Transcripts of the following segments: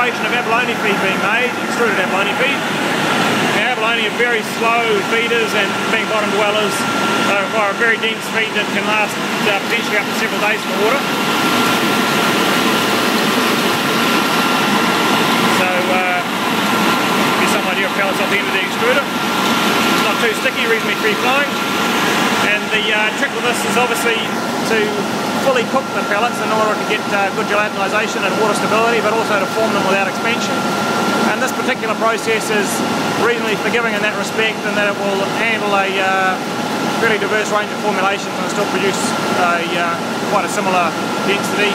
demonstration of abalone feed being made, extruded abalone feed. Now, abalone are very slow feeders and being bottom dwellers, they require a very dense feed that can last uh, potentially up to several days in the water. So, uh, some idea of pellets off the end of the extruder. It's not too sticky, reasonably free flowing. And the uh, trick with this is obviously to fully cook the pellets in order to get uh, good gelatinisation and water stability, but also to form them without expansion. And this particular process is reasonably forgiving in that respect, in that it will handle a uh, really diverse range of formulations and still produce a, uh, quite a similar density.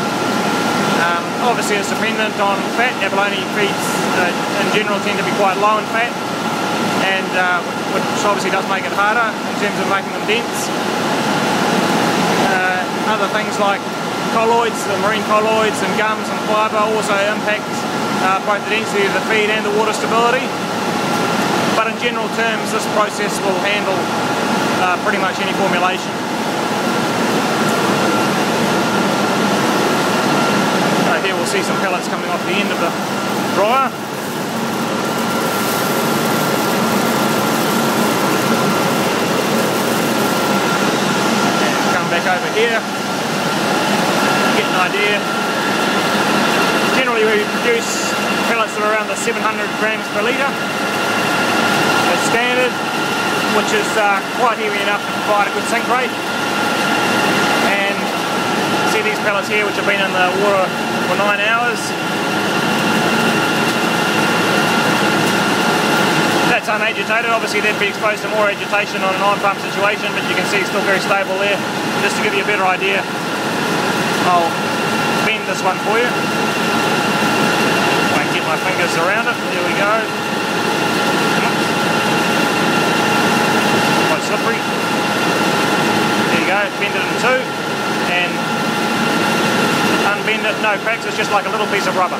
Um, obviously it's dependent on fat. Abalone feeds uh, in general tend to be quite low in fat and uh, which obviously does make it harder in terms of making them dense things like colloids, the marine colloids and gums and fibre also impact uh, both the density of the feed and the water stability. But in general terms, this process will handle uh, pretty much any formulation. So here we'll see some pellets coming off the end of the dryer. Come back over here, get an idea. Generally we produce pellets that are around the 700 grams per litre. That's standard, which is uh, quite heavy enough to provide a good sink rate. And see these pellets here which have been in the water for nine hours. That's unagitated, obviously they'd be exposed to more agitation on an on-pump situation, but you can see it's still very stable there just to give you a better idea, I'll bend this one for you. I get my fingers around it. There we go. Quite slippery. There you go, bend it in two and unbend it, no cracks, it's just like a little piece of rubber.